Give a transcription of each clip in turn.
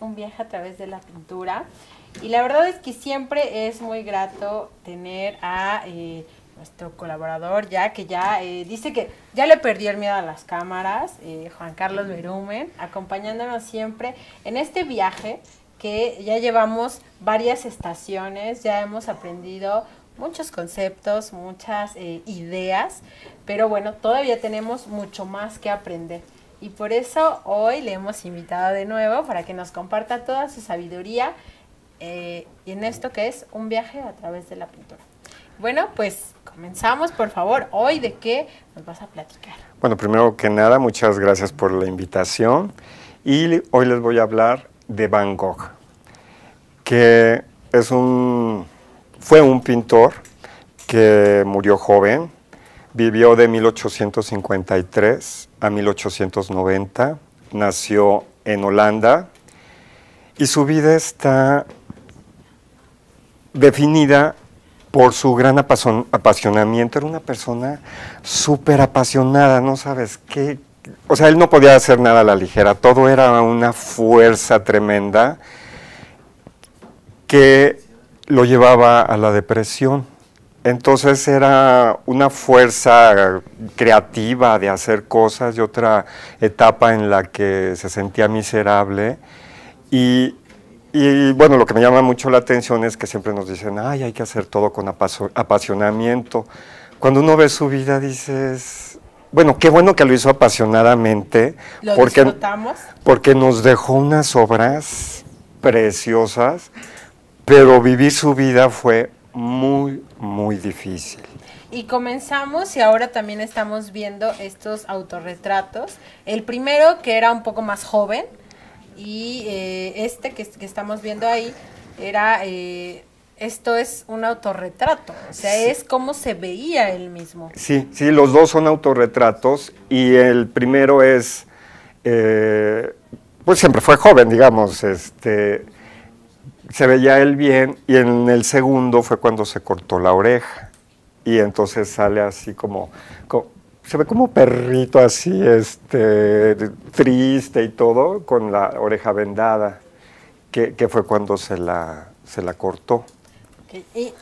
un viaje a través de la pintura. Y la verdad es que siempre es muy grato tener a eh, nuestro colaborador ya, que ya eh, dice que ya le perdió el miedo a las cámaras, eh, Juan Carlos Berumen, acompañándonos siempre en este viaje que ya llevamos varias estaciones, ya hemos aprendido muchos conceptos, muchas ideas, pero bueno, todavía tenemos mucho más que aprender. Y por eso hoy le hemos invitado de nuevo para que nos comparta toda su sabiduría eh, en esto que es un viaje a través de la pintura. Bueno, pues comenzamos, por favor. Hoy de qué nos vas a platicar. Bueno, primero que nada, muchas gracias por la invitación. Y hoy les voy a hablar de Van Gogh, que es un, fue un pintor que murió joven, Vivió de 1853 a 1890, nació en Holanda y su vida está definida por su gran apasionamiento. Era una persona súper apasionada, no sabes qué. O sea, él no podía hacer nada a la ligera, todo era una fuerza tremenda que lo llevaba a la depresión. Entonces era una fuerza creativa de hacer cosas y otra etapa en la que se sentía miserable. Y, bueno, lo que me llama mucho la atención es que siempre nos dicen, ay, hay que hacer todo con apasionamiento. Cuando uno ve su vida dices, bueno, qué bueno que lo hizo apasionadamente. ¿Lo porque, disfrutamos? Porque nos dejó unas obras preciosas, pero vivir su vida fue muy, muy difícil. Y comenzamos y ahora también estamos viendo estos autorretratos. El primero que era un poco más joven y eh, este que, estamos viendo ahí era, eh, esto es un autorretrato, o sea, es como se veía él mismo. Sí, sí, los dos son autorretratos y el primero es, eh, pues siempre fue joven, digamos, este se veía él bien y en el segundo fue cuando se cortó la oreja y entonces sale así como, se ve como perrito así, este, triste y todo, con la oreja vendada, que, que fue cuando se la, se la cortó.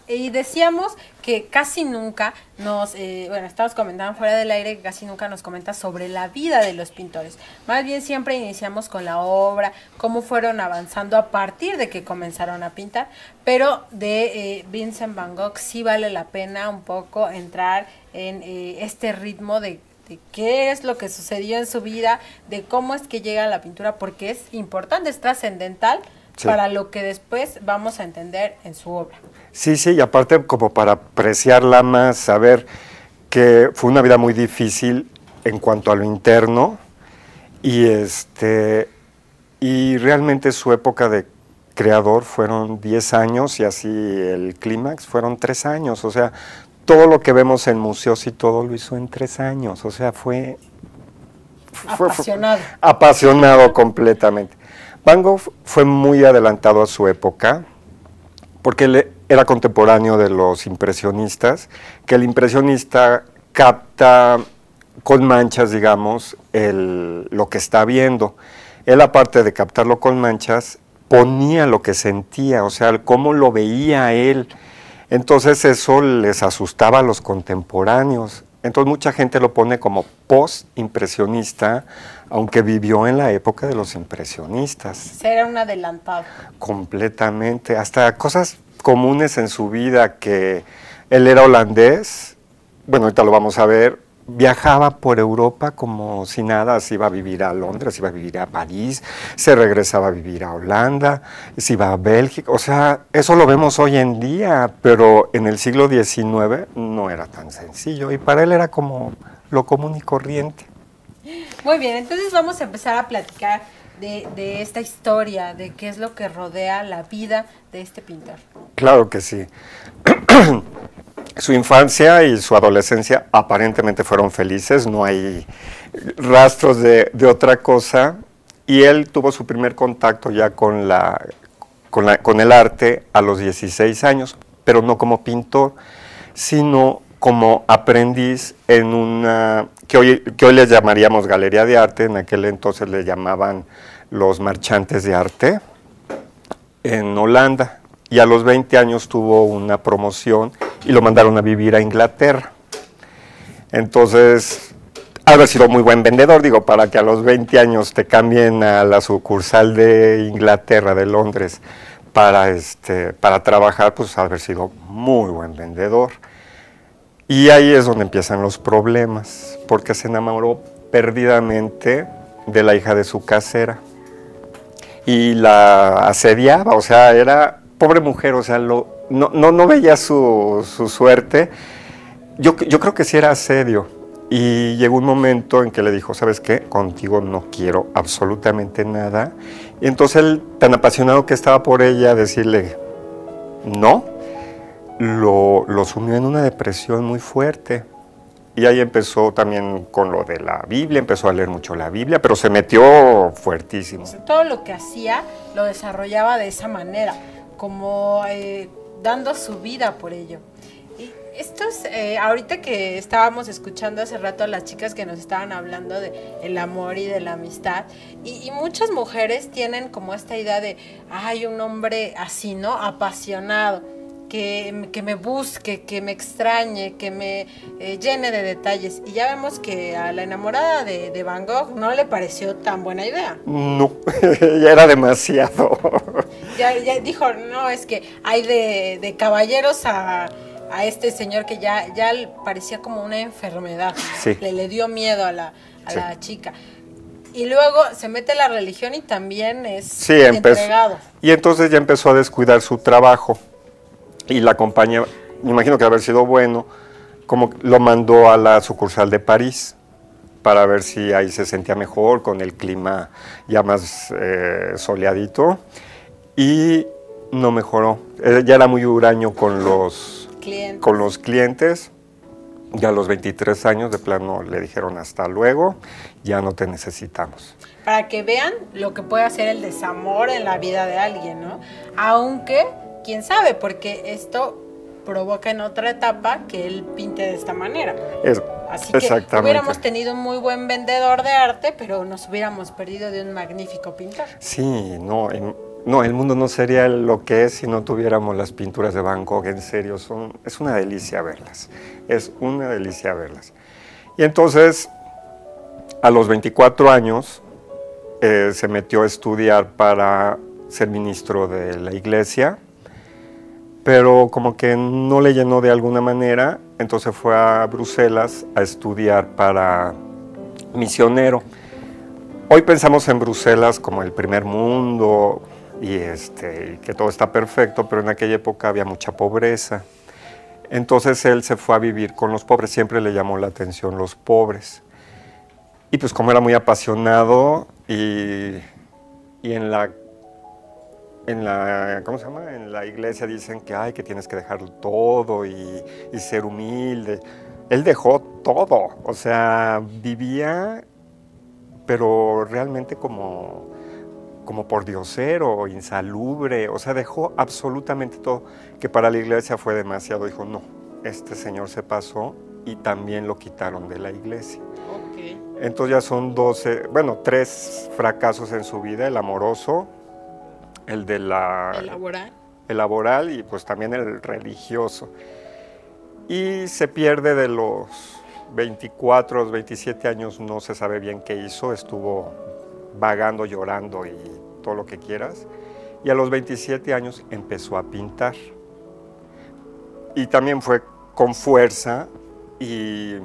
Y, decíamos que casi nunca nos, eh, bueno, estábamos comentando fuera del aire que casi nunca nos comenta sobre la vida de los pintores. Más bien siempre iniciamos con la obra, cómo fueron avanzando a partir de que comenzaron a pintar, pero de eh, Vincent Van Gogh sí vale la pena un poco entrar en eh, este ritmo de de qué es lo que sucedió en su vida, de cómo es que llega a la pintura, porque es importante, es trascendental para lo que después vamos a entender en su obra. Sí, sí, y aparte como para apreciarla más, saber que fue una vida muy difícil en cuanto a lo interno y este y realmente su época de creador fueron 10 años y así el clímax fueron 3 años, o sea, todo lo que vemos en museos y todo lo hizo en 3 años, o sea, fue apasionado. apasionado completamente. Van Gogh fue muy adelantado a su época, porque él era contemporáneo de los impresionistas, que el impresionista capta con manchas, digamos, lo que está viendo. Él, aparte de captarlo con manchas, ponía lo que sentía, o sea, cómo lo veía él. Entonces eso les asustaba a los contemporáneos. Entonces mucha gente lo pone como post-impresionista, aunque vivió en la época de los impresionistas. Era un adelantado. Completamente, hasta cosas comunes en su vida, que él era holandés, bueno, ahorita lo vamos a ver, viajaba por Europa como si nada, se iba a vivir a Londres, se iba a vivir a París, se regresaba a vivir a Holanda, se iba a Bélgica, o sea, eso lo vemos hoy en día, pero en el siglo XIX no era tan sencillo y para él era como lo común y corriente. Muy bien, entonces vamos a empezar a platicar de, de esta historia, de qué es lo que rodea la vida de este pintor. Claro que sí. su infancia y su adolescencia aparentemente fueron felices, no hay rastros de, otra cosa, y él tuvo su primer contacto ya con, la, con, el arte a los 16 años, pero no como pintor, sino como aprendiz en una, que hoy, que hoy les llamaríamos galería de arte, en aquel entonces le llamaban los marchantes de arte en Holanda. Y a los 20 años tuvo una promoción y lo mandaron a vivir a Inglaterra. Entonces, haber sido muy buen vendedor, digo, para que a los 20 años te cambien a la sucursal de Inglaterra, de Londres, para, este, para trabajar, pues haber sido muy buen vendedor. Y ahí es donde empiezan los problemas, porque se enamoró perdidamente de la hija de su casera y la asediaba, o sea, era pobre mujer, o sea, lo, no, no, veía su, suerte. Yo, yo creo que sí era asedio. Y llegó un momento en que le dijo, ¿sabes qué? Contigo no quiero absolutamente nada. Y entonces él, tan apasionado que estaba por ella, decirle no, lo, lo sumió en una depresión muy fuerte. Y ahí empezó también con lo de la Biblia, empezó a leer mucho la Biblia, pero se metió fuertísimo. Todo lo que hacía lo desarrollaba de esa manera, como eh, dando su vida por ello. Y esto es, eh, ahorita que estábamos escuchando hace rato a las chicas que nos estaban hablando de el amor y de la amistad, y, y muchas mujeres tienen como esta idea de, hay un hombre así, ¿no? Apasionado que, me busque, que me extrañe, que me eh, llene de detalles. Y ya vemos que a la enamorada de, Van Gogh no le pareció tan buena idea. No, ya era demasiado. ya, dijo, no, es que hay de, caballeros a, este señor que ya, ya parecía como una enfermedad. Le, le dio miedo a la, chica. Y luego se mete la religión y también es sí, entregado. Y entonces ya empezó a descuidar su trabajo y la compañía, me imagino que haber sido bueno, como lo mandó a la sucursal de París para ver si ahí se sentía mejor con el clima ya más eh, soleadito y no mejoró. Eh, ya era muy huraño con los clientes. con los clientes. Ya a los 23 años de plano le dijeron hasta luego, ya no te necesitamos. Para que vean lo que puede hacer el desamor en la vida de alguien, ¿no? Aunque quién sabe, porque esto provoca en otra etapa que él pinte de esta manera. Así que hubiéramos tenido un muy buen vendedor de arte, pero nos hubiéramos perdido de un magnífico pintor. Sí, no, no, el mundo no sería lo que es si no tuviéramos las pinturas de Van Gogh, en serio, son, es una delicia verlas, es una delicia verlas. Y entonces, a los 24 años, eh, se metió a estudiar para ser ministro de la iglesia pero como que no le llenó de alguna manera, entonces fue a Bruselas a estudiar para misionero. Hoy pensamos en Bruselas como el primer mundo y este, que todo está perfecto, pero en aquella época había mucha pobreza. Entonces él se fue a vivir con los pobres, siempre le llamó la atención los pobres. Y pues como era muy apasionado y, y en la en la, ¿cómo se llama? En la iglesia dicen que, ay, que tienes que dejar todo y, ser humilde. Él dejó todo, o sea, vivía, pero realmente como, como por diosero, insalubre, o sea, dejó absolutamente todo, que para la iglesia fue demasiado. Dijo, no, este señor se pasó y también lo quitaron de la iglesia. Entonces ya son 12, bueno, tres fracasos en su vida, el amoroso, el de la... El laboral. El laboral y pues también el religioso. Y se pierde de los 24, los 27 años, no se sabe bien qué hizo, estuvo vagando, llorando y todo lo que quieras. Y a los 27 años empezó a pintar. Y también fue con fuerza y,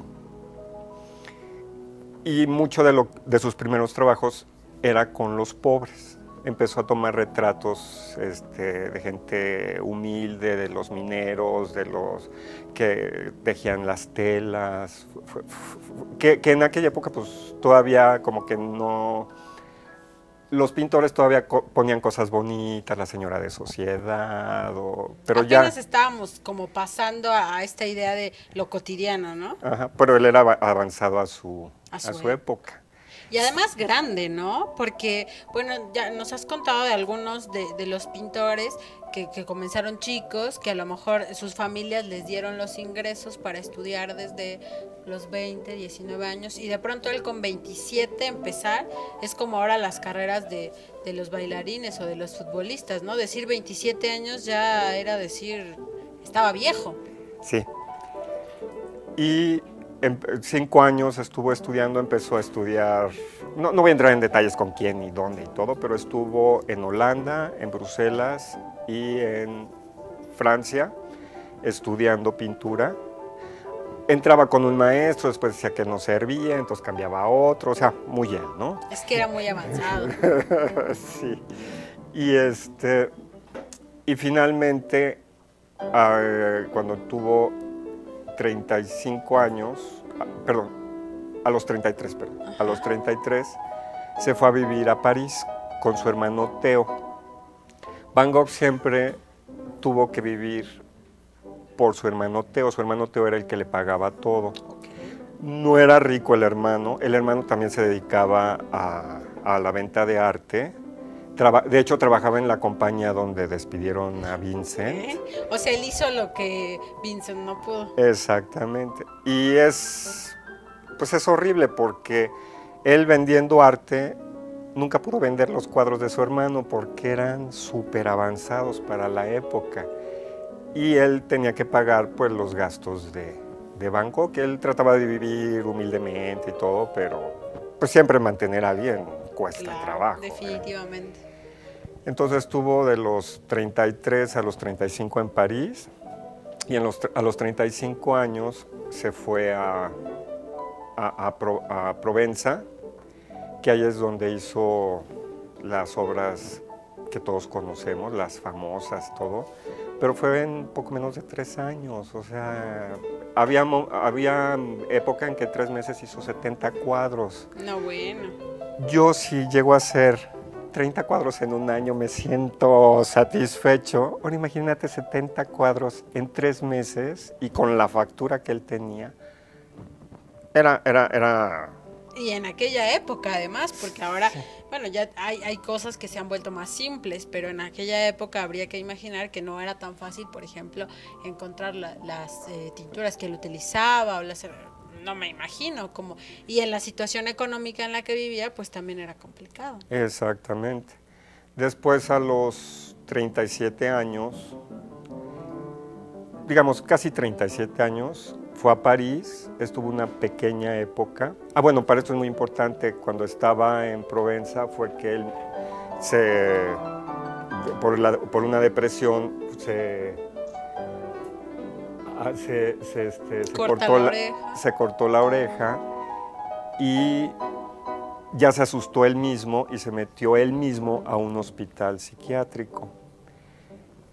y mucho de, lo, de sus primeros trabajos era con los pobres empezó a tomar retratos este, de gente humilde, de los mineros, de los que tejían las telas, que, en aquella época pues todavía como que no... Los pintores todavía ponían cosas bonitas, la señora de sociedad, pero Apenas ya... estábamos como pasando a, esta idea de lo cotidiano, ¿no? Ajá, pero él era avanzado a su, a su, su época. Y además grande, ¿no? Porque, bueno, ya nos has contado de algunos de, los pintores que, que, comenzaron chicos, que a lo mejor sus familias les dieron los ingresos para estudiar desde los 20, 19 años, y de pronto él con 27 empezar, es como ahora las carreras de, de los bailarines o de los futbolistas, ¿no? Decir 27 años ya era decir, estaba viejo. Sí. Y en cinco años estuvo estudiando, empezó a estudiar, no, no, voy a entrar en detalles con quién y dónde y todo, pero estuvo en Holanda, en Bruselas y en Francia estudiando pintura. Entraba con un maestro, después decía que no servía, entonces cambiaba a otro, o sea, muy él, ¿no? Es que era muy avanzado. sí. Y este y finalmente uh, cuando tuvo 35 años, perdón, a los 33, perdón, a los 33 se fue a vivir a París con su hermano Theo. Van Gogh siempre tuvo que vivir por su hermano Theo. Su hermano Theo era el que le pagaba todo. No era rico el hermano. El hermano también se dedicaba a, a la venta de arte. Traba de hecho, trabajaba en la compañía donde despidieron a Vincent. ¿Eh? O sea, él hizo lo que Vincent no pudo. Exactamente. Y es, pues es horrible porque él vendiendo arte nunca pudo vender los cuadros de su hermano porque eran súper avanzados para la época y él tenía que pagar pues los gastos de, de, banco, que él trataba de vivir humildemente y todo, pero pues siempre mantener a alguien cuesta Claro, trabajo. Definitivamente. Entonces estuvo de los 33 a los 35 en París y en los, a los 35 años se fue a, a, a, Pro, a Provenza, que ahí es donde hizo las obras que todos conocemos, las famosas, todo pero fue en poco menos de tres años. O sea, había, había época en que tres meses hizo 70 cuadros. No, bueno. Yo si llego a hacer 30 cuadros en un año me siento satisfecho. Ahora imagínate 70 cuadros en tres meses y con la factura que él tenía. Era, era, era y en aquella época además, porque ahora, sí. bueno, ya hay, hay cosas que se han vuelto más simples, pero en aquella época habría que imaginar que no era tan fácil, por ejemplo, encontrar la, las eh, tinturas que él utilizaba o las no me imagino como y en la situación económica en la que vivía pues también era complicado. Exactamente. Después a los 37 años digamos casi 37 años fue a París, estuvo una pequeña época. Ah, bueno, para esto es muy importante, cuando estaba en Provenza fue que él se, por, la, por una depresión, se, se, se, este, se cortó, la la, se cortó la oreja y ya se asustó él mismo y se metió él mismo a un hospital psiquiátrico.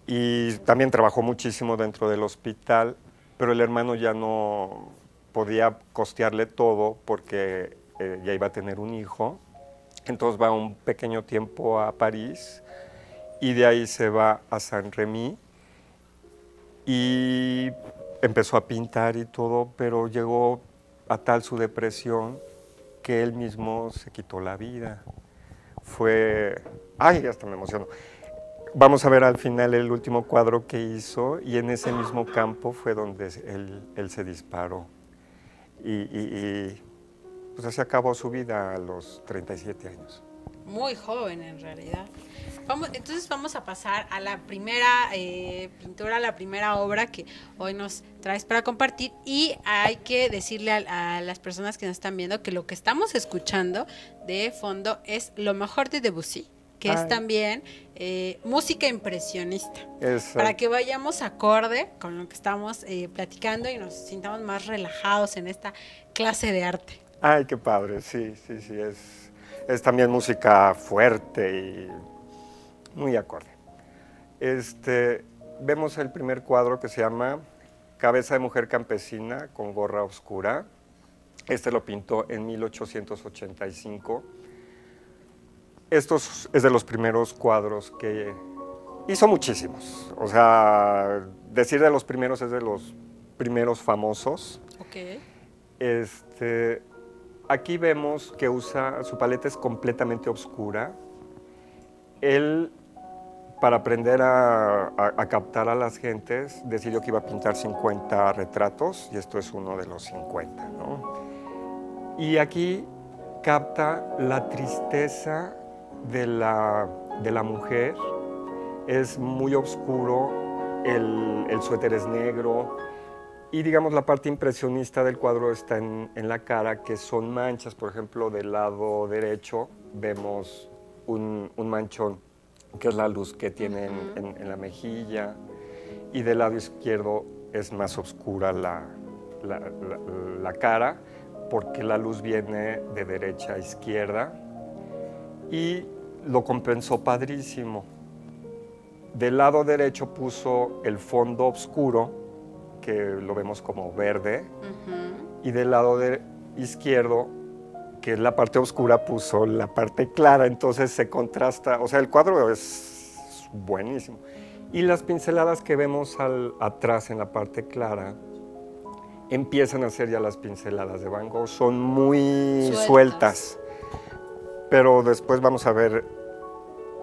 Y también trabajó muchísimo dentro del hospital pero el hermano ya no podía costearle todo porque eh, ya iba a tener un hijo. Entonces va un pequeño tiempo a París y de ahí se va a San Remy y empezó a pintar y todo, pero llegó a tal su depresión que él mismo se quitó la vida. Fue, ay, hasta me emociono. Vamos a ver al final el último cuadro que hizo y en ese mismo campo fue donde él, él se disparó. Y, pues así acabó su vida a los 37 años. Muy joven en realidad. Vamos, entonces vamos a pasar a la primera eh, pintura, a la primera obra que hoy nos traes para compartir y hay que decirle a, a, las personas que nos están viendo que lo que estamos escuchando de fondo es lo mejor de Debussy que Ay. es también eh, música impresionista. Exacto. Para que vayamos acorde con lo que estamos eh, platicando y nos sintamos más relajados en esta clase de arte. Ay, qué padre, sí, sí, sí, es, es también música fuerte y muy acorde. Este, vemos el primer cuadro que se llama Cabeza de mujer campesina con gorra oscura. Este lo pintó en 1885 esto es de los primeros cuadros que hizo muchísimos. O sea, decir de los primeros es de los primeros famosos. Okay. Este, aquí vemos que usa, su paleta es completamente oscura. Él, para aprender a, captar a las gentes, decidió que iba a pintar 50 retratos y esto es uno de los 50, ¿no? Y aquí capta la tristeza de la, de la mujer. Es muy oscuro, el, suéter es negro, y digamos la parte impresionista del cuadro está en, la cara, que son manchas. Por ejemplo, del lado derecho vemos un manchón, que es la luz que tiene en, en- en la mejilla. Y del lado izquierdo es más oscura la, la- la- la cara, porque la luz viene de derecha a izquierda. Y lo compensó padrísimo. Del lado derecho puso el fondo oscuro, que lo vemos como verde, y del lado de- izquierdo, que es la parte oscura, puso la parte clara, entonces se contrasta, o sea, el cuadro es buenísimo. Y las pinceladas que vemos al- atrás en la parte clara, empiezan a ser ya las pinceladas de Van Gogh, son muy Sueltas. sueltas, pero después vamos a ver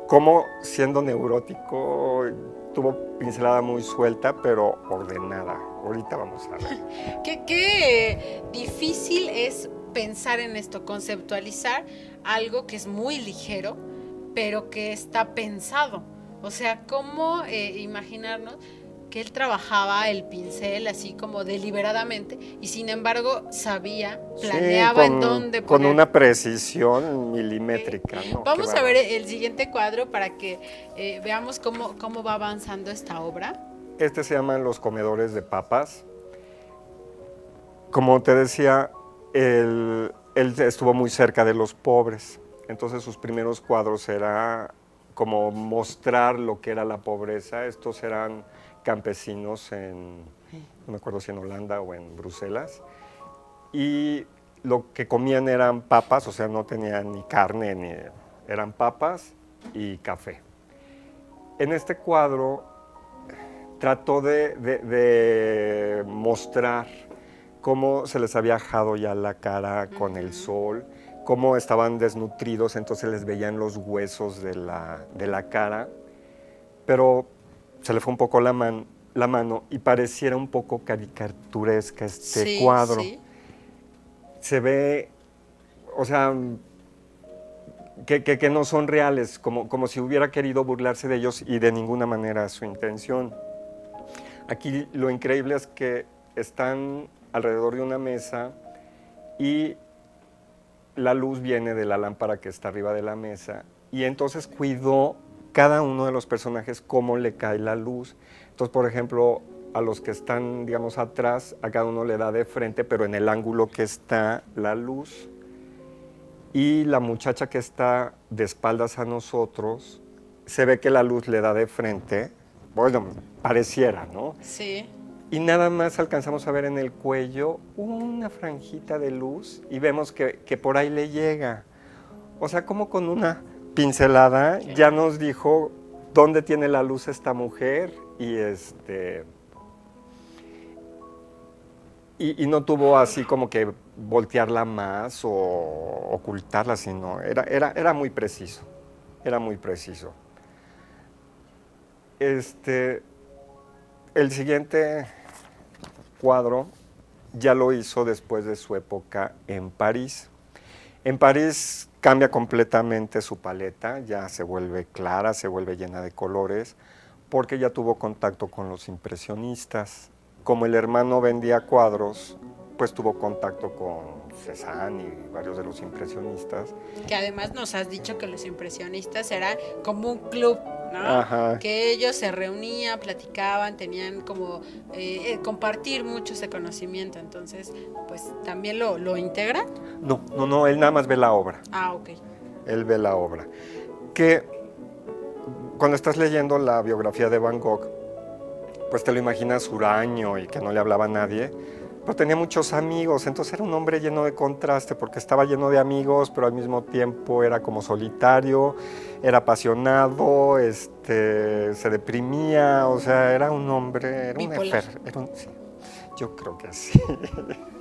cómo siendo neurótico tuvo pincelada muy suelta, pero ordenada. Ahorita vamos a ver. Qué, qué difícil es pensar en esto, conceptualizar algo que es muy ligero, pero que está pensado. O sea, cómo eh, imaginarnos que él trabajaba el pincel así como deliberadamente y sin embargo sabía, Sí, planeaba en con- dónde Con poner. una precisión milimétrica, ¿no? Vamos a ver el siguiente cuadro para que eh, veamos cómo, cómo va avanzando esta obra. Este se llaman los comedores de papas. Como te decía, él, estuvo muy cerca de los pobres. Entonces sus primeros cuadros era como mostrar lo que era la pobreza. Estos eran campesinos en, no me acuerdo si en Holanda o en Bruselas. Y lo que comían eran papas, o sea, no tenían ni carne, ni eran papas y café. En este cuadro trató de mostrar cómo se les había ajado ya la cara con el sol, cómo estaban desnutridos, entonces les veían los huesos de la, de la cara, pero se le fue un poco la, man- la mano y pareciera un poco caricaturesca este Sí, cuadro. sí. Se ve, o sea, que, que- que no son reales, como, como si hubiera querido burlarse de ellos y de ninguna manera su intención. Aquí lo increíble es que están alrededor de una mesa y la luz viene de la lámpara que está arriba de la mesa y entonces cuidó cada uno de los personajes cómo le cae la luz. Entonces, por ejemplo, a los que están, digamos, atrás, a cada uno le da de frente, pero en el ángulo que está la luz. Y la muchacha que está de espaldas a nosotros, se ve que la luz le da de frente, bueno, pareciera, ¿no? Sí. Y nada más alcanzamos a ver en el cuello una franjita de luz y vemos que, que por ahí le llega. O sea, como con una pincelada ya nos dijo dónde tiene la luz esta mujer y este... Y, y no tuvo así como que voltearla más o ocultarla, sino era, era, era muy preciso, era muy preciso. Este, el siguiente cuadro ya lo hizo después de su época en París. En París cambia completamente su paleta, ya se vuelve clara, se vuelve llena de colores, porque ya tuvo contacto con los impresionistas. Como el hermano vendía cuadros, pues tuvo contacto con Cézanne y varios de los impresionistas. Que además nos has dicho que los impresionistas eran como un club, ¿no? Ajá. Que ellos se reunían, platicaban, tenían como eh, eh, compartir mucho ese conocimiento. Entonces, pues también lo, lo integran. No, no, no, él nada más ve la obra. Ah, ok. él ve la obra. Que cuando estás leyendo la biografía de Van Gogh, pues te lo imaginas huraño y que no le hablaba a nadie, pero tenía muchos amigos, entonces era un hombre lleno de contraste porque estaba lleno de amigos, pero al mismo tiempo era como solitario, era apasionado, este, se deprimía, o sea, era un hombre, era un Bipolar. enfer- era un- sí, yo creo que sí.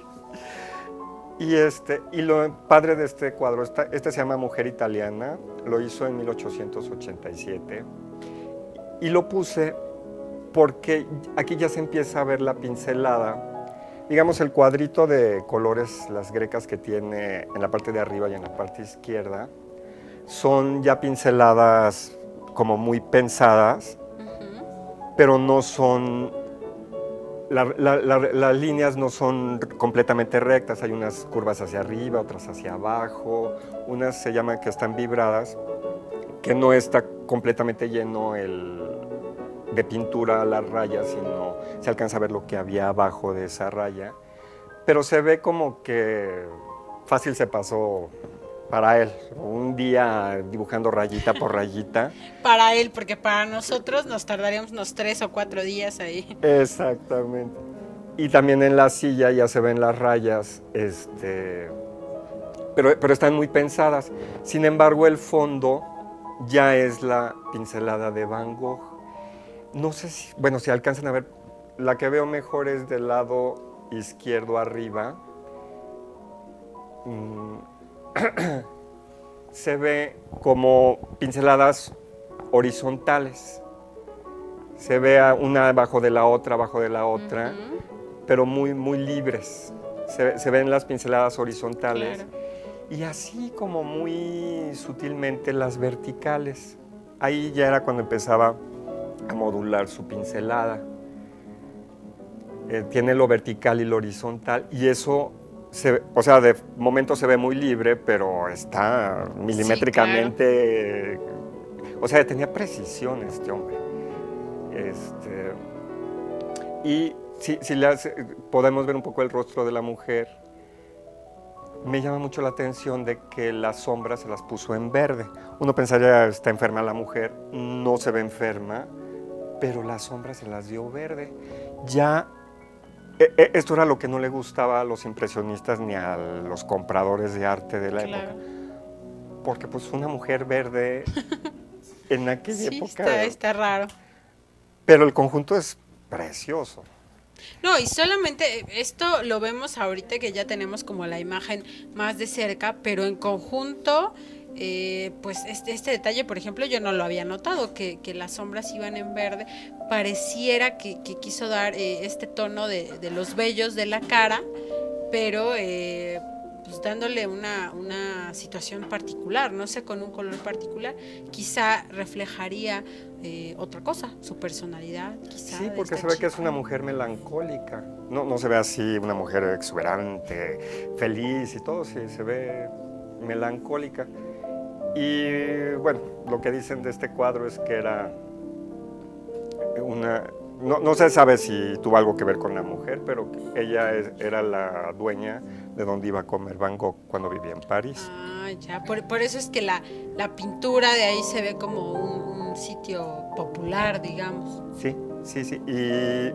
Y, este, y lo padre de este cuadro, esta- este se llama Mujer Italiana, lo hizo en 1887. Y lo puse porque aquí ya se empieza a ver la pincelada. Digamos, el cuadrito de colores, las grecas que tiene en la parte de arriba y en la parte izquierda, son ya pinceladas como muy pensadas, pero no son la- la- la- las líneas no son completamente rectas, hay unas curvas hacia arriba, otras hacia abajo, unas se llaman que están vibradas, que no está completamente lleno el, de pintura la raya, sino se alcanza a ver lo que había abajo de esa raya, pero se ve como que fácil se pasó para él, un día dibujando rayita por rayita. Para él, porque para nosotros nos tardaríamos unos tres o cuatro días ahí. Exactamente. Y también en la silla ya se ven las rayas, este, pero, pero están muy pensadas. Sin embargo, el fondo ya es la pincelada de Van Gogh. No sé si, bueno, si alcanzan a ver, la que veo mejor es del lado izquierdo arriba. Mm, se ve como pinceladas horizontales. Se ve una abajo de la otra, abajo de la otra, pero muy, muy libres. Se, se ven las pinceladas horizontales claro. y así como muy sutilmente las verticales. Ahí ya era cuando empezaba a modular su pincelada. Eh, tiene lo vertical y lo horizontal y eso, se, o sea, de momento se ve muy libre, pero está milimétricamente, o sea, tenía precisión este hombre. Este, y si, si le hace- podemos ver un poco el rostro de la mujer, me llama mucho la atención de que las sombras se las puso en verde. Uno pensaría, está enferma la mujer, no se ve enferma, pero las sombras se las dio verde. Ya, e- e- esto era lo que no le gustaba a los impresionistas ni a los compradores de arte de la Claro. época. Porque pues una mujer verde en aquella Sí, época... está, está raro. Pero el conjunto es precioso. No, y solamente esto lo vemos ahorita que ya tenemos como la imagen más de cerca, pero en conjunto, eh, pues este, este detalle, por ejemplo, yo no lo había notado, que, que las sombras iban en verde, pareciera que, que quiso dar eh, este tono de, de los vellos de la cara, pero eh, pues dándole una, una situación particular, no sé, con un color particular, quizá reflejaría eh, otra cosa, su personalidad, quizá. Sí, porque se ve que es una mujer melancólica. No, no se ve así una mujer exuberante, feliz y todo, sí, se ve melancólica. Y bueno, lo que dicen de este cuadro es que era una... No, no se sabe si tuvo algo que ver con la mujer, pero ella es- era la dueña de donde iba a comer Van Gogh cuando vivía en París. Ah, ya. Por, por eso es que la, la pintura de ahí se ve como un, un sitio popular, digamos. Sí, sí, sí. Y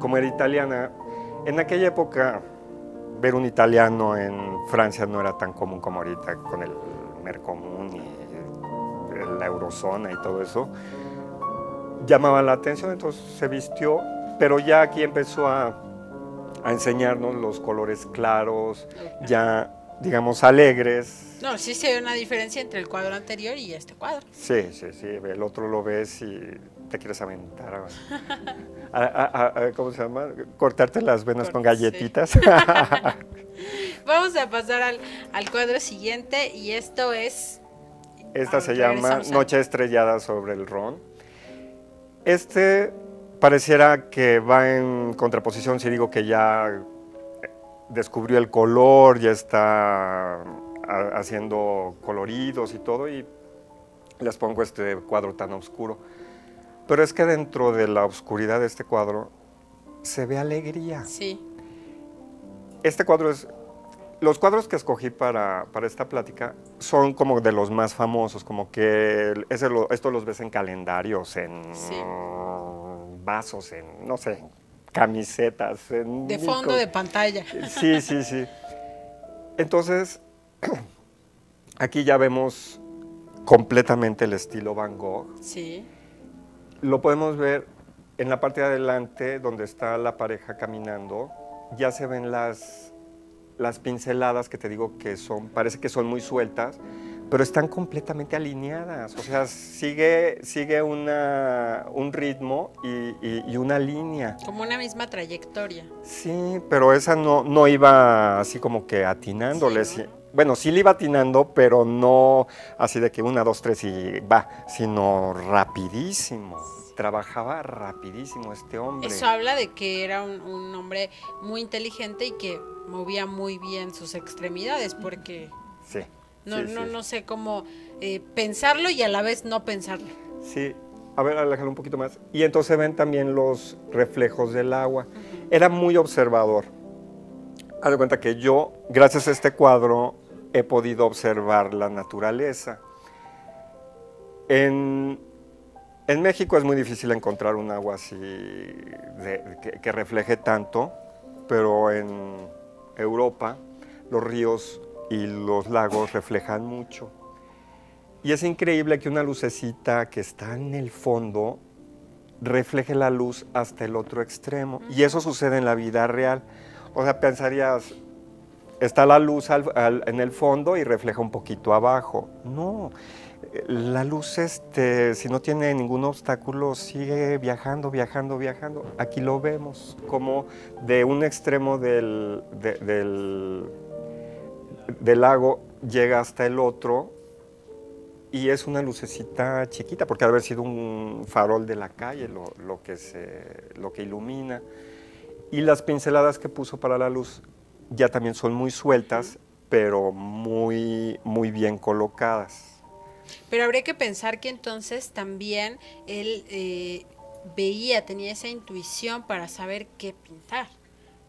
como era italiana, en aquella época ver un italiano en Francia no era tan común como ahorita con el Mercomún y la eurozona y todo eso. Llamaba la atención, entonces se vistió, pero ya aquí empezó a, a enseñarnos los colores claros, ya digamos alegres. No, sí se ve una diferencia entre el cuadro anterior y este cuadro. Sí, sí, sí. El otro lo ves y te quieres aventar. a- a- ¿Cómo se llama? Cortarte las venas con sí. galletitas. Vamos a pasar al, al cuadro siguiente y esto es... Esta Ah, se llama Noche estrellada sobre el Ron. Este pareciera que va en contraposición si digo que ya descubrió el color, ya está ha- haciendo coloridos y todo, y les pongo este cuadro tan oscuro. Pero es que dentro de la oscuridad de este cuadro se ve alegría. Sí, Este cuadro es... Los cuadros que escogí para, para esta plática son como de los más famosos, como que ese lo- esto los ves en calendarios, en Sí. vasos, en, no sé, camisetas. En de fondo de pantalla. Sí, sí, sí. Entonces, aquí ya vemos completamente el estilo Van Gogh. Sí, Lo podemos ver en la parte de adelante, donde está la pareja caminando, ya se ven las, las pinceladas que te digo que son, parece que son muy sueltas, pero están completamente alineadas. O sea, sigue, sigue una, un ritmo y, una línea. Como una misma trayectoria. Sí, pero esa no, no iba así como que atinándole. Bueno, sí le iba atinando, pero no así de que una, dos, tres y va, sino rapidísimo trabajaba rapidísimo este hombre. Eso habla de que era un, hombre muy inteligente y que movía muy bien sus extremidades, porque sí, no, no, no sé cómo eh, pensarlo y a la vez no pensarlo. Sí, a ver, aléjalo un poquito más. Y entonces ven también los reflejos del agua. Era muy observador. Haz de cuenta que yo, gracias a este cuadro, he podido observar la naturaleza. En, en México es muy difícil encontrar un agua así que, refleje tanto, pero en Europa los ríos y los lagos reflejan mucho. Y es increíble que una lucecita que está en el fondo refleje la luz hasta el otro extremo. Y eso sucede en la vida real. O sea, pensarías, está la luz en el fondo y refleja un poquito abajo. No, la luz, este, si no tiene ningún obstáculo, sigue viajando, viajando, viajando. Aquí lo vemos, como de un extremo del, del, lago llega hasta el otro y es una lucecita chiquita, porque debe haber sido un farol de la calle lo, que se, lo que ilumina. Y las pinceladas que puso para la luz ya también son muy sueltas, pero muy, muy bien colocadas. Pero habría que pensar que entonces también él eh, veía, tenía esa intuición para saber qué pintar.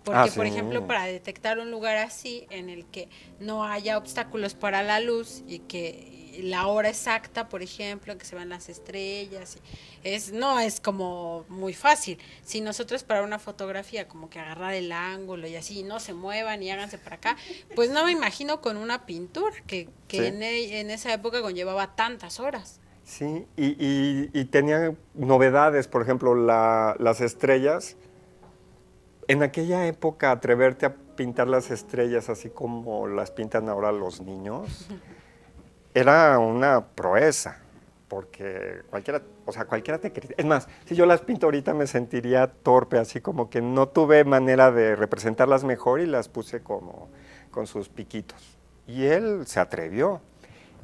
Porque, ah, por ejemplo, para detectar un lugar así en el que no haya obstáculos para la luz y que la hora exacta, por ejemplo, que se van las estrellas. Es, no es como muy fácil. Si nosotros para una fotografía como que agarrar el ángulo y así, no se muevan y háganse para acá, pues no me imagino con una pintura que, que en, e, en, esa época conllevaba tantas horas. Sí, y, y, tenía novedades, por ejemplo, las estrellas. En aquella época, atreverte a pintar las estrellas así como las pintan ahora los niños, era una proeza, porque cualquiera, o sea, cualquiera te critica. Es más, si yo las pinto ahorita me sentiría torpe, así como que no tuve manera de representarlas mejor y las puse como con sus piquitos. Y él se atrevió.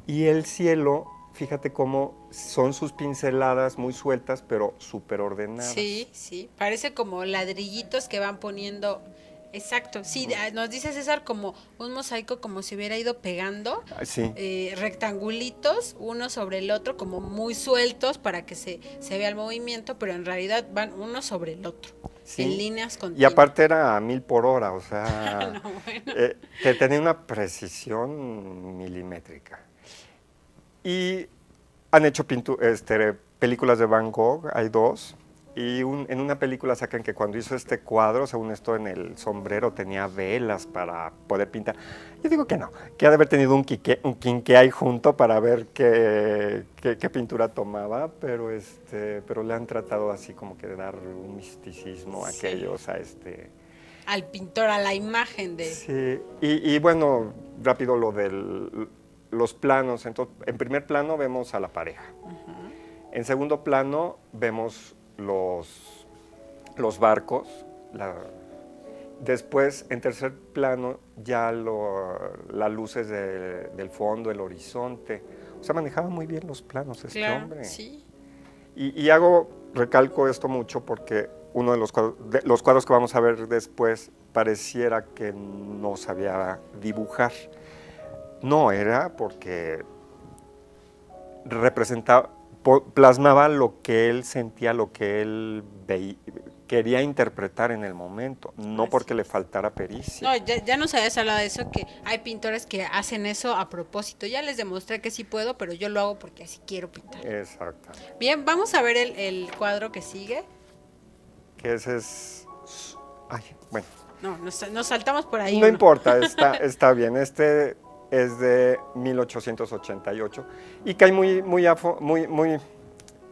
Y el cielo, fíjate cómo son sus pinceladas muy sueltas, pero súper ordenadas. Sí, sí, parece como ladrillitos que van poniendo Exacto, sí, ah, nos dice César como un mosaico como si hubiera ido pegando ah, eh, rectangulitos uno sobre el otro como muy sueltos para que se, se vea el movimiento, pero en realidad van uno sobre el otro, en líneas continuas. Y aparte era a mil por hora, o sea, eh, que tenía una precisión milimétrica. Y han hecho este, películas de Van Gogh, hay dos, y en una película sacan que cuando hizo este cuadro, según esto en el sombrero tenía velas para poder pintar. Yo digo que no, que ha de haber tenido un, quique, un quinqué junto para ver qué, qué, pintura tomaba, pero, este, pero le han tratado así como que de dar un misticismo a aquellos, a este... Al pintor, a la imagen de... Sí, y, bueno, rápido lo de los planos. Entonces, en primer plano vemos a la pareja. En segundo plano vemos los, los barcos. después, en tercer plano, ya las luces del fondo, el horizonte. O sea, manejaba muy bien los planos este hombre. Sí. Y, hago, recalco esto mucho porque uno de los, los cuadros que vamos a ver después pareciera que no sabía dibujar. No, era porque representaba, plasmaba lo que él sentía, lo que él quería interpretar en el momento, no porque le faltara pericia. No, ya, no nos habías hablado de eso, que hay pintores que hacen eso a propósito. Ya les demostré que sí puedo, pero yo lo hago porque así quiero pintar. Exacto. Bien, vamos a ver el, cuadro que sigue. Que ese es... Ay, bueno. No, nos, saltamos por ahí. No importa, está, está bien. Este es de 1888 y cae muy, muy, muy, muy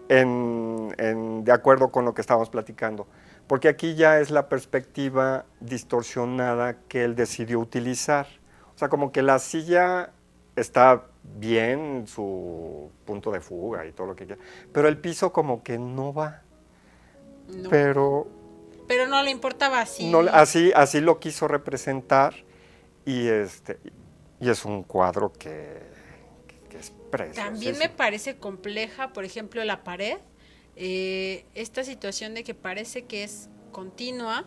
en, de acuerdo con lo que estábamos platicando, porque aquí ya es la perspectiva distorsionada que él decidió utilizar. O sea, como que la silla está bien, su punto de fuga y todo lo que quiera, pero el piso como que no va. No. Pero Pero no le importaba así. no, así, así lo quiso representar y, este, y es un cuadro que, que- es precioso. También me parece compleja, por ejemplo, la pared. eh, esta situación de que parece que es continua,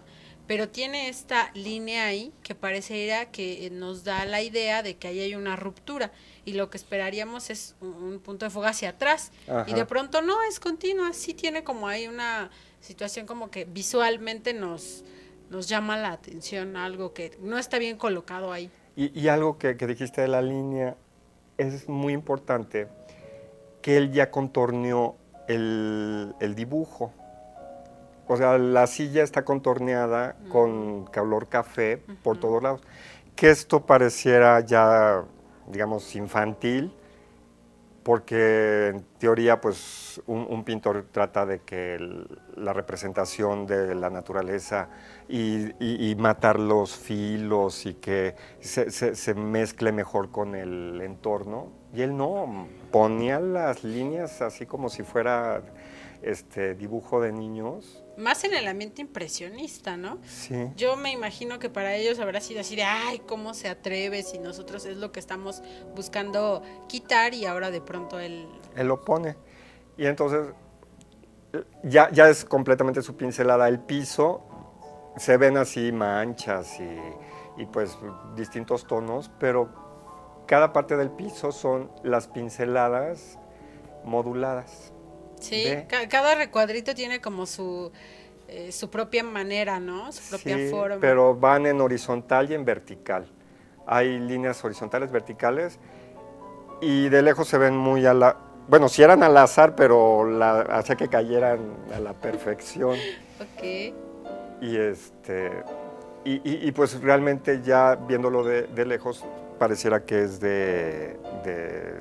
pero tiene esta línea ahí que pareciera que eh, nos da la idea de que ahí hay una ruptura y lo que esperaríamos es un, un punto de fuga hacia atrás y de pronto no es continua, sí tiene como ahí una situación como que visualmente nos nos llama la atención algo que no está bien colocado ahí. Y, y algo que, que dijiste de la línea es muy importante, que él ya contorneó el, el dibujo. O sea, la silla está contorneada con color café por todos lados. Que esto pareciera ya, digamos, infantil, porque en teoría, pues, un, pintor trata de que la representación de la naturaleza y, matar los filos y que se, se- se mezcle mejor con el entorno. Y él no, ponía las líneas así como si fuera este dibujo de niños. Más en el ambiente impresionista, ¿no? Sí. Yo me imagino que para ellos habrá sido así de, ay, ¿cómo se atreve si nosotros es lo que estamos buscando quitar y ahora de pronto él... él lo pone. Y entonces ya, ya es completamente su pincelada. El piso se ven así manchas y, y, pues distintos tonos, pero cada parte del piso son las pinceladas moduladas. Sí, ca- cada recuadrito tiene como su, eh, su propia manera, ¿no? Su propia Sí, forma. pero van en horizontal y en vertical. Hay líneas horizontales, verticales, y de lejos se ven muy a la... Bueno, si eran al azar, pero la, hacía que cayeran a la perfección. Ok. Y este y, y- y, pues realmente ya viéndolo de, de lejos pareciera que es de, de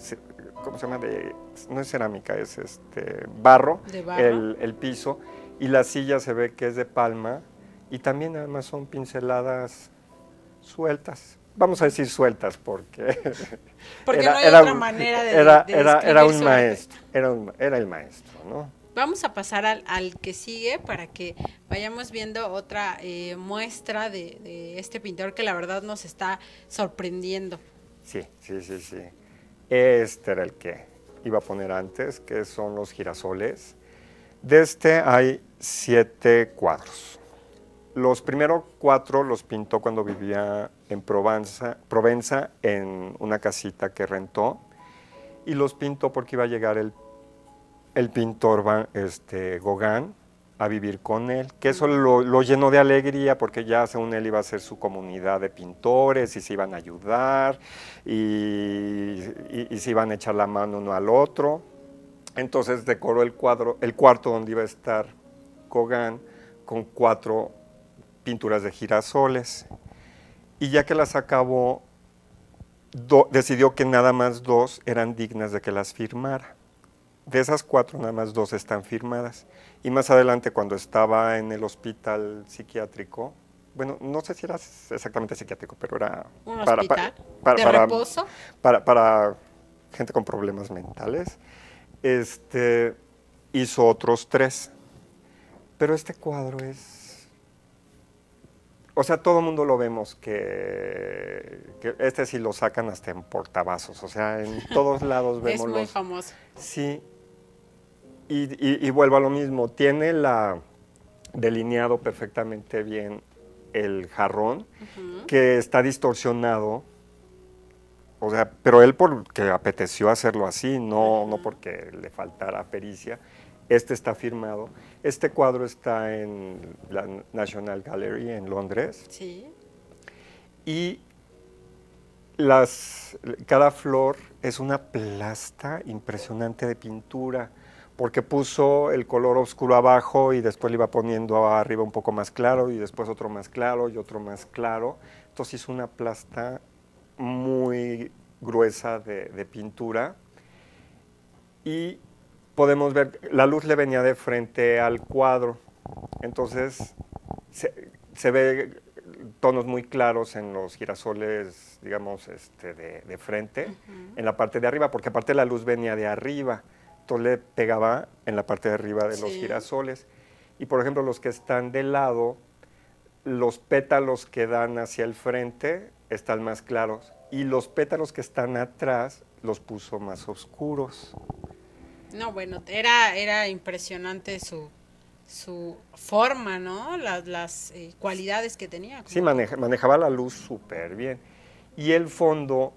¿cómo se llama? De, no es cerámica, es este barro, ¿De barro? El, el piso y la silla se ve que es de palma y también además son pinceladas sueltas. Vamos a decir sueltas porque Porque no hay otra manera de- era, de era, era un maestro, era, un- era el maestro, ¿no? Vamos a pasar al, al que sigue para que vayamos viendo otra eh, muestra de, de este pintor que la verdad nos está sorprendiendo. Sí, sí, sí, sí. Este era el que iba a poner antes, que son los girasoles. De este hay siete cuadros. Los primeros cuatro los pintó cuando vivía en Provenza, en una casita que rentó. Y los pintó porque iba a llegar el, el pintor este, Gauguin a vivir con él, que eso lo, llenó de alegría porque ya según él iba a ser su comunidad de pintores y se iban a ayudar y, se iban a echar la mano uno al otro. Entonces decoró el cuadro, el cuarto donde iba a estar Gauguin con cuatro pinturas de girasoles. Y ya que las acabó, decidió que nada más dos eran dignas de que las firmara. De esas cuatro, nada más dos están firmadas. Y más adelante, cuando estaba en el hospital psiquiátrico, bueno, no sé si era exactamente psiquiátrico, pero era ¿Un para, hospital para- de para- reposo? para, para gente con problemas mentales, este, hizo otros tres. Pero este cuadro es... O sea, todo el mundo lo vemos que, que este sí lo sacan hasta en portavasos. O sea, en todos lados Es vemos muy los... famoso. Sí. Y, y- y vuelvo a lo mismo. Tiene la delineado perfectamente bien el jarrón, que está distorsionado. O sea, pero él porque apeteció hacerlo así, no, no porque le faltara pericia. Este está firmado. Este cuadro está en la National Gallery en Londres. Sí. Y las, cada flor es una plasta impresionante de pintura, porque puso el color oscuro abajo y después le iba poniendo arriba un poco más claro y después otro más claro y otro más claro. Entonces hizo una plasta muy gruesa de, de pintura. Y podemos ver, la luz le venía de frente al cuadro. Entonces, se, se ve tonos muy claros en los girasoles, digamos, este, de, de frente, en la parte de arriba, porque aparte la luz venía de arriba, le pegaba en la parte de arriba de los Sí. girasoles. Y por ejemplo, los que están de lado, los pétalos que dan hacia el frente están más claros, y los pétalos que están atrás los puso más oscuros. No, bueno, era, era impresionante su, su forma, ¿no? Las, las eh, cualidades que tenía. Sí, maneja- manejaba la luz súper bien. Y el fondo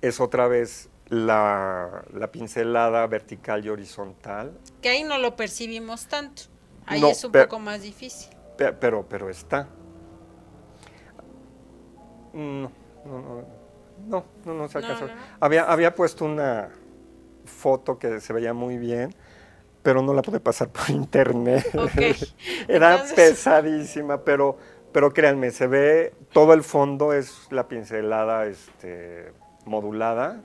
es otra vez la, la pincelada vertical y horizontal, Que ahí no lo percibimos tanto. Ahí No, es un poco más difícil. pe- pero, pero está. No, no, no, no, no, no se alcanzó. no, no. Había, había puesto una foto que se veía muy bien, pero no la pude pasar por internet. Era Entonces- pesadísima, pero, pero créanme, se ve, todo el fondo es la pincelada este, modulada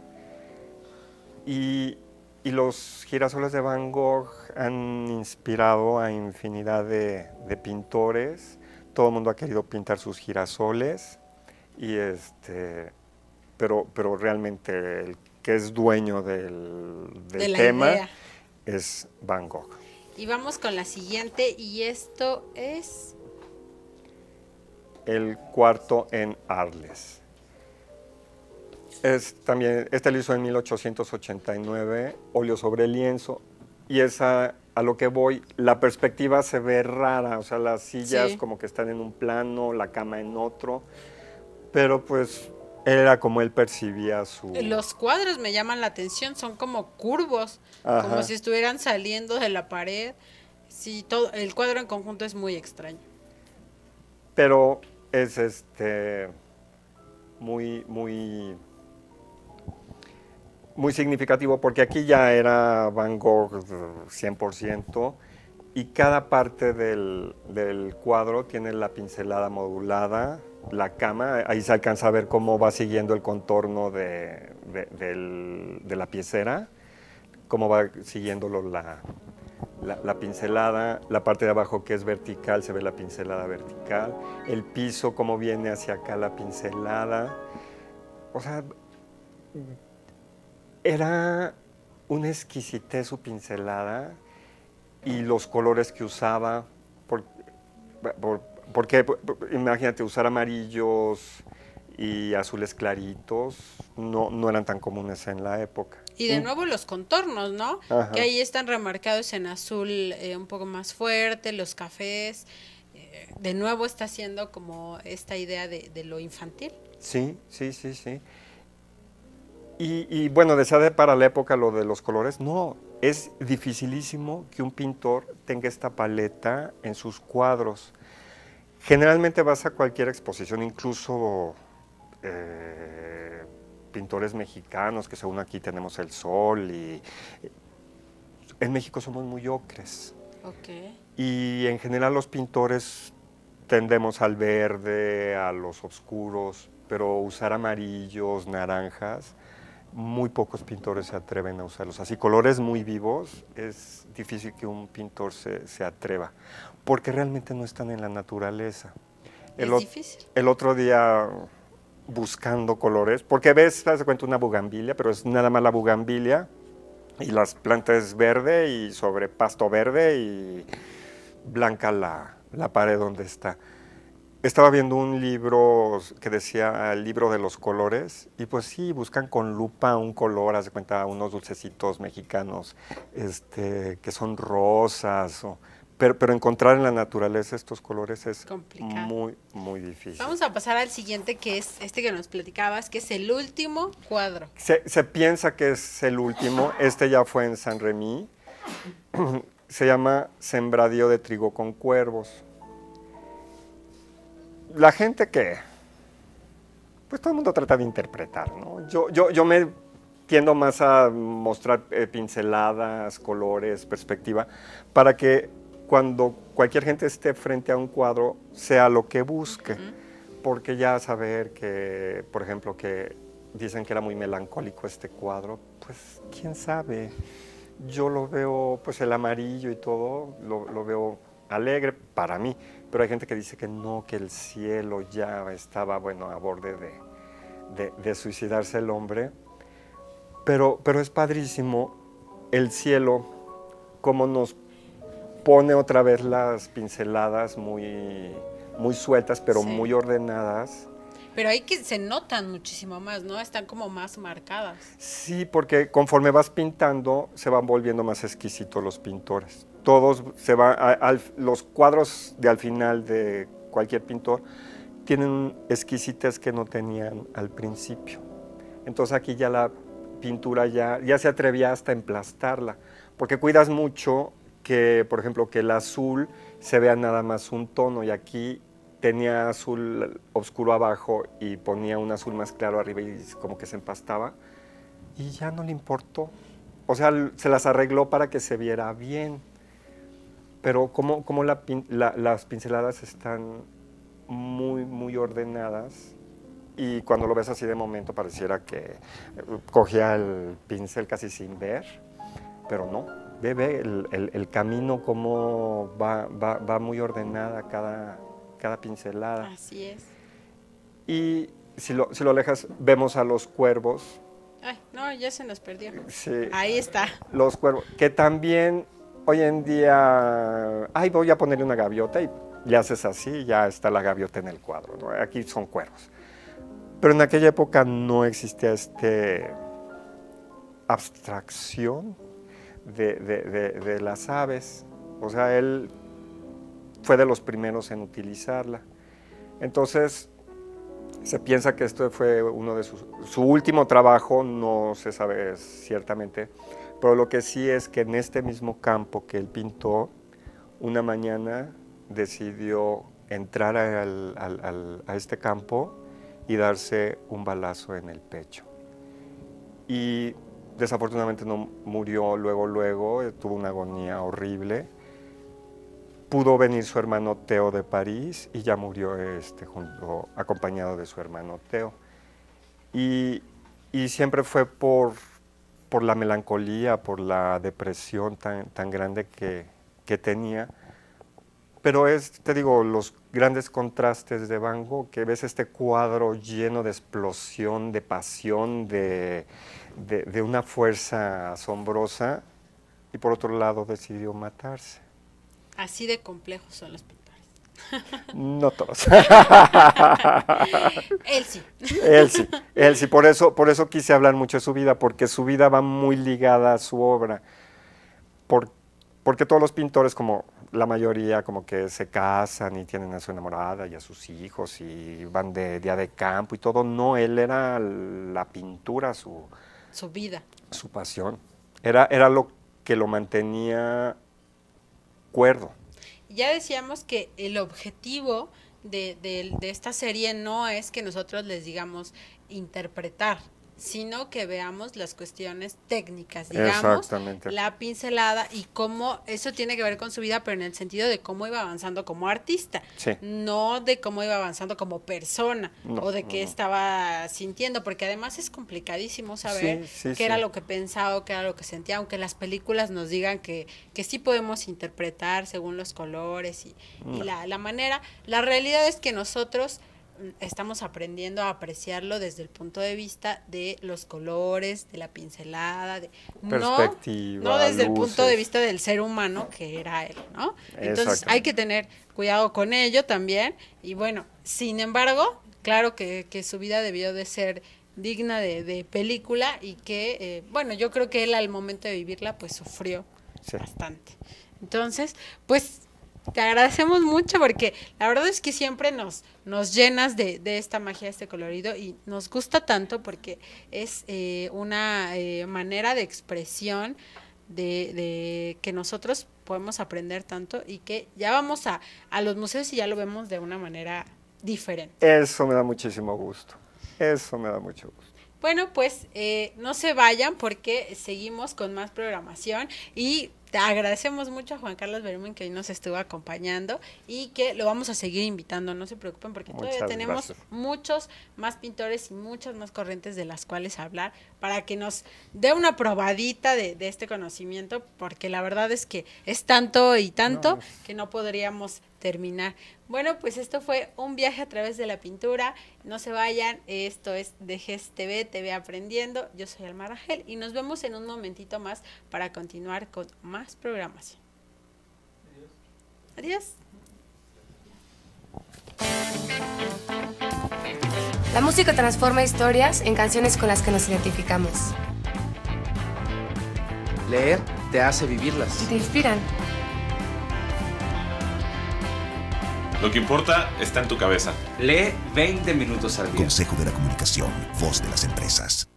y, y los girasoles de Van Gogh han inspirado a infinidad de, de pintores. Todo el mundo ha querido pintar sus girasoles y este, pero, pero realmente el que es dueño del, del De la tema idea. es Van Gogh. Y vamos con la siguiente, y esto es. el cuarto en Arles. Es también, este lo hizo en 1889, óleo sobre lienzo, y esa, a lo que voy, la perspectiva se ve rara, o sea, las sillas Sí. como que están en un plano, la cama en otro, pero pues era como él percibía su... Los cuadros me llaman la atención, son como curvos, Ajá. como si estuvieran saliendo de la pared. Sí, todo, el cuadro en conjunto es muy extraño. pero es este muy muy muy significativo porque aquí ya era Van Gogh eh, 100% y cada parte del, cuadro tiene la pincelada modulada, la cama, ahí se alcanza a ver cómo va siguiendo el contorno de, la piecera, cómo va siguiéndolo la, la pincelada, la parte de abajo que es vertical, se ve la pincelada vertical, el piso, cómo viene hacia acá la pincelada. O sea, era una exquisitez su pincelada y los colores que usaba. por- por- porque, por- por- imagínate, usar amarillos y azules claritos no, no eran tan comunes en la época. Y de nuevo los contornos, ¿no? Ajá. Que ahí están remarcados en azul eh, un poco más fuerte, los cafés. eh, de nuevo está haciendo como esta idea de, de lo infantil. Sí, sí, sí, sí. Y, y, bueno, decía de para la época lo de los colores, no, es dificilísimo que un pintor tenga esta paleta en sus cuadros. Generalmente vas a cualquier exposición, incluso eh, pintores mexicanos, que según aquí tenemos el sol, y en México somos muy ocres. Ok. Y en general los pintores tendemos al verde, a los oscuros, pero usar amarillos, naranjas, muy pocos pintores se atreven a usarlos. Así, colores muy vivos, es difícil que un pintor se, se atreva, porque realmente no están en la naturaleza. Es o- difícil. el otro día buscando colores, porque ves, te das cuenta una bugambilia, pero es nada más la bugambilia y las plantas es verde y sobre pasto verde y blanca la, la pared donde está. Estaba viendo un libro que decía el libro de los colores y pues sí, buscan con lupa un color, haz de cuenta unos dulcecitos mexicanos este, que son rosas, o- pero, pero encontrar en la naturaleza estos colores es Complicado. muy, muy difícil. Vamos a pasar al siguiente, que es este que nos platicabas, que es el último cuadro. Se, se piensa que es el último, este ya fue en San Remy, se llama Sembradío de trigo con cuervos. La gente que, pues todo el mundo trata de interpretar, ¿no? Yo, yo, yo me tiendo más a mostrar eh, pinceladas, colores, perspectiva, para que cuando cualquier gente esté frente a un cuadro sea lo que busque. Porque ya saber que, por ejemplo, que dicen que era muy melancólico este cuadro, pues quién sabe. Yo lo veo, pues el amarillo y todo, lo, lo veo alegre para mí, pero hay gente que dice que no, que el cielo ya estaba, bueno, a borde de, de suicidarse el hombre. Pero, pero es padrísimo el cielo, como nos pone otra vez las pinceladas muy, muy sueltas, pero Sí. muy ordenadas. Pero ahí que se notan muchísimo más, ¿no? Están como más marcadas. Sí, porque conforme vas pintando, se van volviendo más exquisitos los pintores. Todos se van, a- al- los cuadros de al final de cualquier pintor tienen exquisitez que no tenían al principio. Entonces aquí ya la pintura ya, ya se atrevía hasta a emplastarla, porque cuidas mucho que, por ejemplo, que el azul se vea nada más un tono y aquí tenía azul oscuro abajo y ponía un azul más claro arriba y como que se empastaba y ya no le importó. O sea, se las arregló para que se viera bien. Pero como, como la la- las pinceladas están muy, muy ordenadas y cuando lo ves así de momento pareciera que eh, cogía el pincel casi sin ver, pero no. Ve, ve el, el- el camino como va, va, va muy ordenada cada, cada pincelada. Así es. Y si lo, si lo alejas, vemos a los cuervos. Ay, no, ya se nos perdió. Sí, Ahí está. los cuervos, que también hoy en día, ay, voy a ponerle una gaviota y le haces así, ya está la gaviota en el cuadro. ¿no? Aquí son cuervos. Pero en aquella época no existía este abstracción de- de las aves. O sea, él fue de los primeros en utilizarla. Entonces, se piensa que esto fue uno de sus, su último trabajo, no se sabe ciertamente, pero lo que sí es que en este mismo campo que él pintó, una mañana decidió entrar al- al- al- a este campo y darse un balazo en el pecho. Y desafortunadamente no murió luego, luego, eh, tuvo una agonía horrible. Pudo venir su hermano Teo de París y ya murió este, junto, acompañado de su hermano Teo. Y, y siempre fue por, por la melancolía, por la depresión tan, tan grande que, que tenía. Pero es, te digo, los grandes contrastes de Van Gogh, que ves este cuadro lleno de explosión, de pasión, de, de- de una fuerza asombrosa, y por otro lado decidió matarse. Así de complejos son los. No todos. Él sí. él sí, él sí. Por eso, por eso quise hablar mucho de su vida, porque su vida va muy ligada a su obra. Por- porque todos los pintores, como la mayoría, como que se casan y tienen a su enamorada y a sus hijos y van de día de campo y todo. No, él era la pintura, su, Su vida. su pasión. Era, era lo que lo mantenía cuerdo. Ya decíamos que el objetivo de, de- de esta serie no es que nosotros les digamos interpretar, sino que veamos las cuestiones técnicas, digamos, la pincelada y cómo eso tiene que ver con su vida, pero en el sentido de cómo iba avanzando como artista, Sí. no de cómo iba avanzando como persona No, o de qué no. estaba sintiendo, porque además es complicadísimo saber Sí, sí, qué era lo que pensaba o qué era lo que sentía, aunque las películas nos digan que, que sí podemos interpretar según los colores y, y la, la manera. La realidad es que nosotros estamos aprendiendo a apreciarlo desde el punto de vista de los colores, de la pincelada, de no, Perspectiva, no desde el punto de vista del ser humano que era él, ¿no? Entonces hay que tener cuidado con ello también y bueno, sin embargo, claro que, que su vida debió de ser digna de, de película y que, eh, bueno, yo creo que él al momento de vivirla pues sufrió Sí. bastante. Entonces, pues te agradecemos mucho porque la verdad es que siempre nos, nos llenas de, de esta magia, de este colorido y nos gusta tanto porque es eh, una eh, manera de expresión de, de que nosotros podemos aprender tanto y que ya vamos a, a los museos y ya lo vemos de una manera diferente. Eso me da muchísimo gusto. Eso me da mucho gusto. Bueno, pues eh, no se vayan porque seguimos con más programación y te agradecemos mucho a Juan Carlos Berumen que hoy nos estuvo acompañando y que lo vamos a seguir invitando, no se preocupen porque Muchas todavía tenemos gracias. muchos más pintores y muchas más corrientes de las cuales hablar para que nos dé una probadita de, de este conocimiento porque la verdad es que es tanto y tanto No, que no podríamos terminar. Bueno, pues esto fue un viaje a través de la pintura. No se vayan, esto es de GES TV, TV Aprendiendo. Yo soy Alma Rangel y nos vemos en un momentito más para continuar con más programación. Adiós. La música transforma historias en canciones con las que nos identificamos Leer te hace vivirlas. y te inspiran. Lo que importa está en tu cabeza. Lee 20 minutos al día. Consejo de la Comunicación, voz de las empresas.